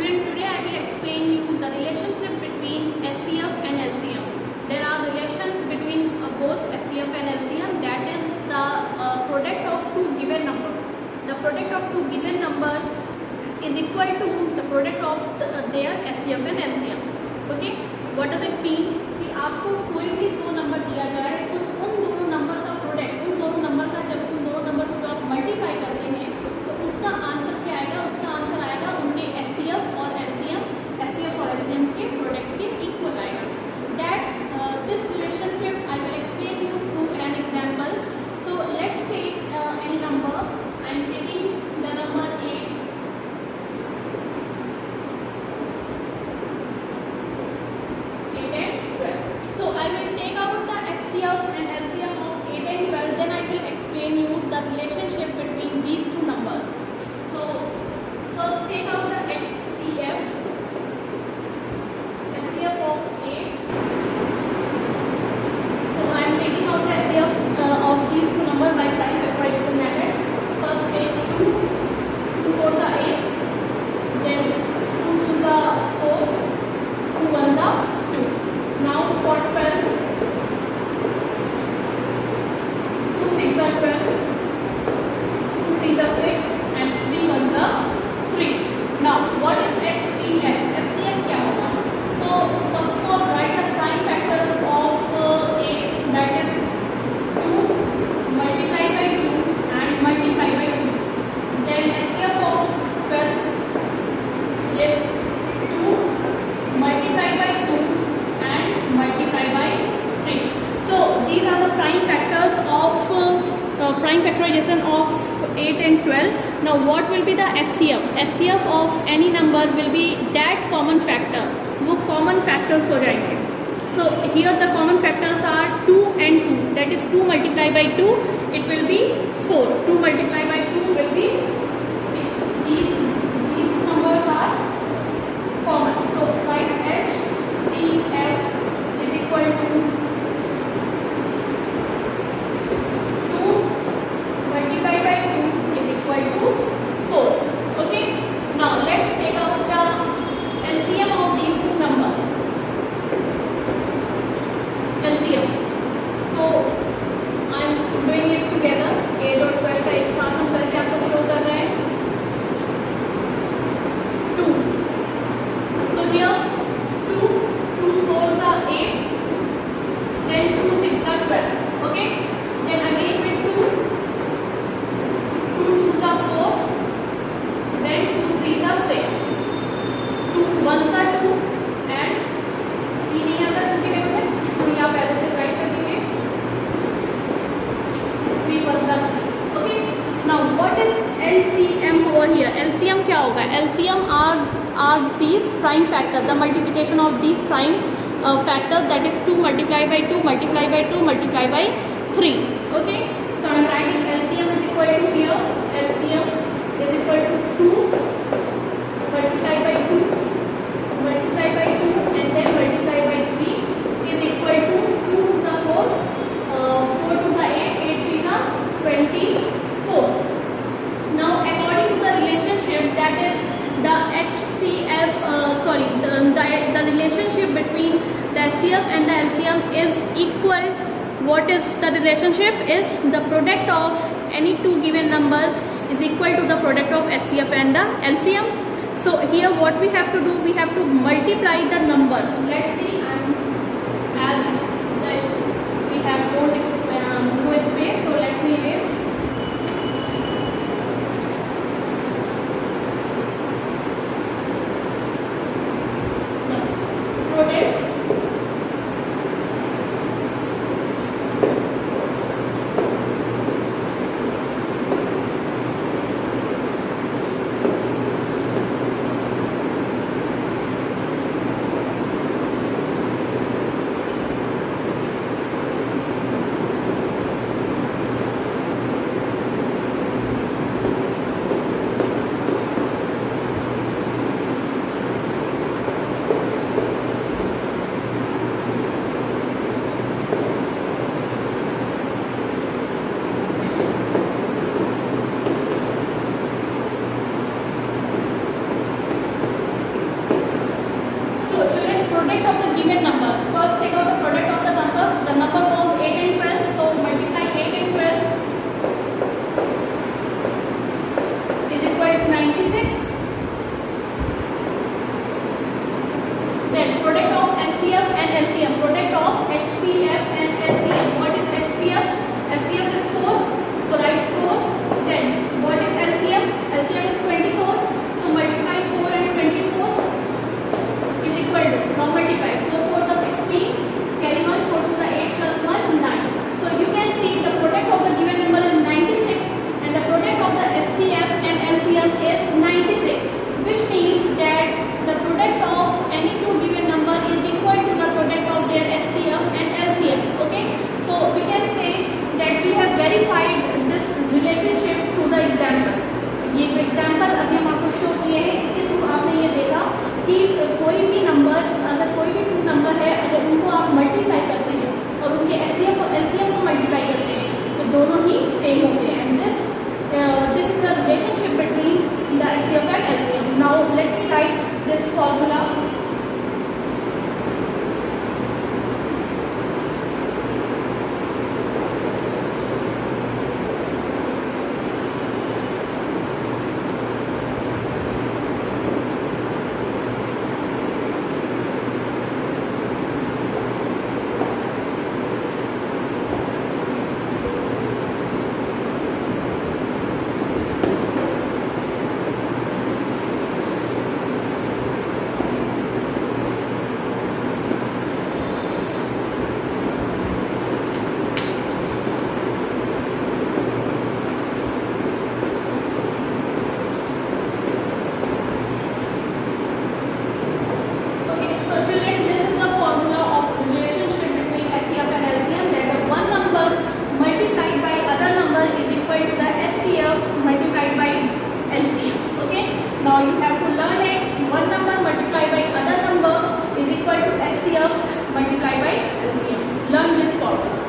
Student, today I will explain you the relationship between SCF and LCM. There are relation between uh, both SCF and LCM that is the uh, product of two given number. The product of two given number is equal to the product of the, uh, their SCF and LCM. Okay? What does it mean? कि आपको कोई भी दो number दिया जाए Then I will explain you the relationship between these two numbers. So first take out the factorization of 8 and 12. Now what will be the HCF? HCF of any number will be that common factor. वो common factor for writing. So here the common factors are 2 and 2. That is 2 multiplied by 2, it will be 4. 2 multiplied by 2 will be LCM क्या होगा? LCM are are these prime factor the multiplication of these prime factor that is two multiply by two multiply by two multiply by three okay so I am writing LCM is equal to that is the HCF, uh, sorry, the, the, the relationship between the HCF and the LCM is equal. What is the relationship? Is the product of any two given number is equal to the product of HCF and the LCM. So here what we have to do, we have to multiply the number. Let's see, as we have no, um, space, so let decir. have to learn it. One number multiplied by other number is equal to LCM multiplied by LCM. Learn this formula.